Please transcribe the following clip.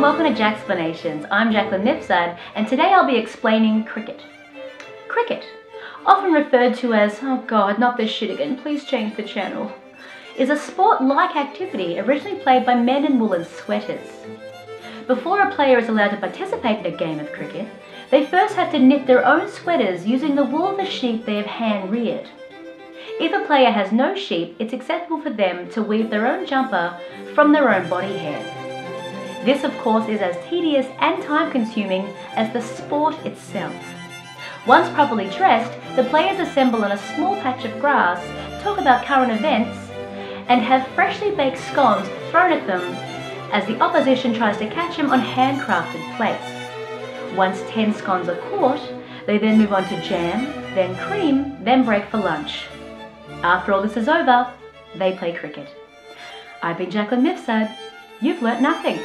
welcome to Jack's Jacqsplanations. I'm Jacqueline Mifsud and today I'll be explaining cricket. Cricket, often referred to as, oh god, not this shit again, please change the channel, is a sport-like activity originally played by men in woolen sweaters. Before a player is allowed to participate in a game of cricket, they first have to knit their own sweaters using the wool of the sheep they have hand-reared. If a player has no sheep, it's acceptable for them to weave their own jumper from their own body hair. This of course is as tedious and time consuming as the sport itself. Once properly dressed, the players assemble on a small patch of grass, talk about current events, and have freshly baked scones thrown at them as the opposition tries to catch them on handcrafted plates. Once 10 scones are caught, they then move on to jam, then cream, then break for lunch. After all this is over, they play cricket. I've been Jacqueline Mifsud. You've learnt nothing.